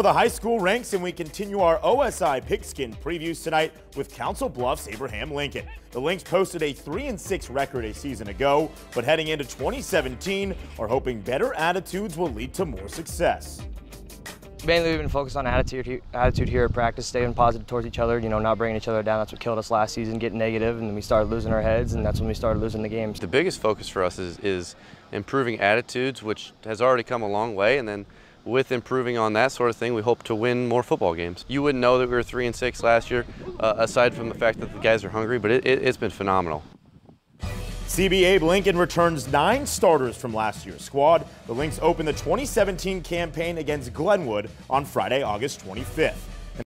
To the high school ranks, and we continue our OSI pigskin previews tonight with Council Bluffs Abraham Lincoln. The Lynx posted a 3 6 record a season ago, but heading into 2017 are hoping better attitudes will lead to more success. Mainly, we've been focused on attitude, attitude here at practice, staying positive towards each other, you know, not bringing each other down. That's what killed us last season, getting negative, and then we started losing our heads, and that's when we started losing the games. The biggest focus for us is, is improving attitudes, which has already come a long way, and then with improving on that sort of thing, we hope to win more football games. You wouldn't know that we were three and six last year, uh, aside from the fact that the guys are hungry, but it, it, it's been phenomenal. CB Abe Lincoln returns nine starters from last year's squad. The Lynx open the 2017 campaign against Glenwood on Friday, August 25th.